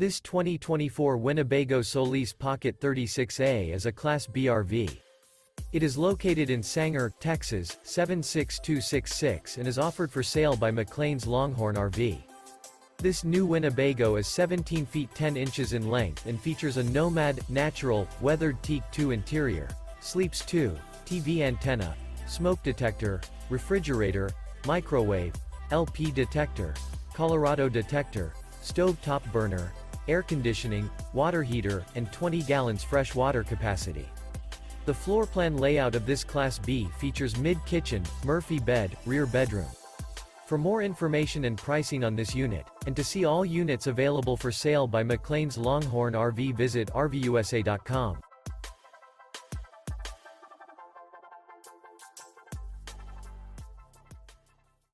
This 2024 Winnebago Solis Pocket 36A is a Class B RV. It is located in Sanger, Texas, 76266 and is offered for sale by McClain's Longhorn RV. This new Winnebago is 17 feet 10 inches in length and features a Nomad, natural, weathered teak 2 interior, sleeps 2, TV antenna, smoke detector, refrigerator, microwave, LP detector, Colorado detector, stove top burner, air conditioning, water heater, and 20 gallons fresh water capacity. The floor plan layout of this Class B features mid-kitchen, Murphy bed, rear bedroom. For more information and pricing on this unit, and to see all units available for sale by McClain's Longhorn RV visit RVUSA.com.